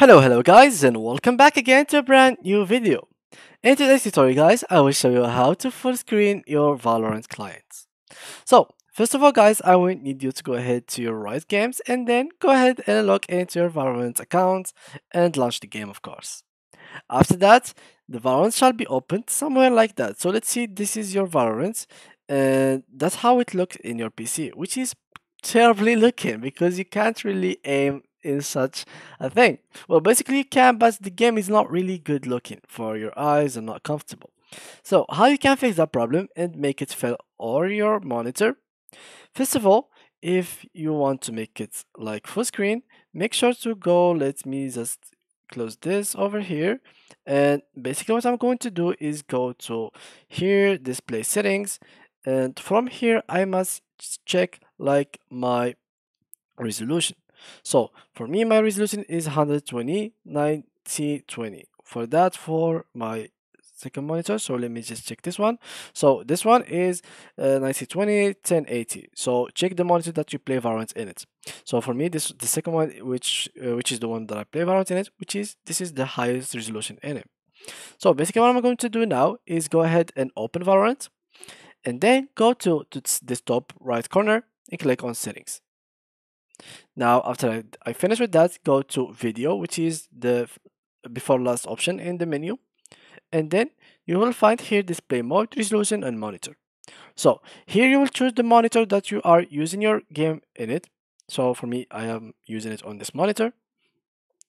Hello, hello guys and welcome back again to a brand new video. In today's tutorial guys, I will show you how to full screen your Valorant clients. So, first of all guys, I will need you to go ahead to your Riot Games and then go ahead and log into your Valorant account and launch the game of course. After that, the Valorant shall be opened somewhere like that. So let's see, this is your Valorant and that's how it looks in your PC, which is terribly looking because you can't really aim in such a thing? Well, basically you can, but the game is not really good looking for your eyes and not comfortable. So how you can fix that problem and make it fit or your monitor? First of all, if you want to make it like full screen, make sure to go, let me just close this over here. And basically what I'm going to do is go to here, display settings. And from here, I must check like my resolution. So for me, my resolution is 120, 90, 20. For that, for my second monitor, so let me just check this one. So this one is uh, 9020, 1080. So check the monitor that you play Valorant in it. So for me, this is the second one, which uh, which is the one that I play Valorant in it, which is this is the highest resolution in it. So basically, what I'm going to do now is go ahead and open Valorant, and then go to, to this top right corner and click on settings. Now, after I, I finish with that, go to video, which is the before last option in the menu. And then you will find here display mode, resolution, and monitor. So here you will choose the monitor that you are using your game in it. So for me, I am using it on this monitor.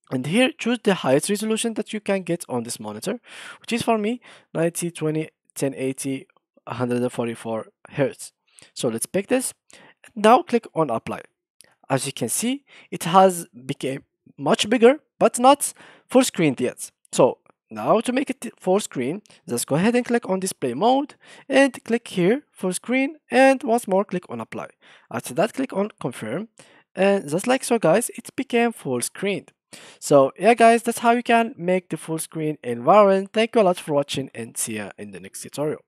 And here choose the highest resolution that you can get on this monitor, which is for me 90, 20, 1080, 144 Hertz. So let's pick this. Now click on apply as you can see, it has became much bigger, but not full screen yet. So now to make it full screen, just go ahead and click on display mode and click here full screen and once more click on apply. After that, click on confirm and just like so guys, it became full screen. So yeah guys, that's how you can make the full screen environment. Thank you a lot for watching and see you in the next tutorial.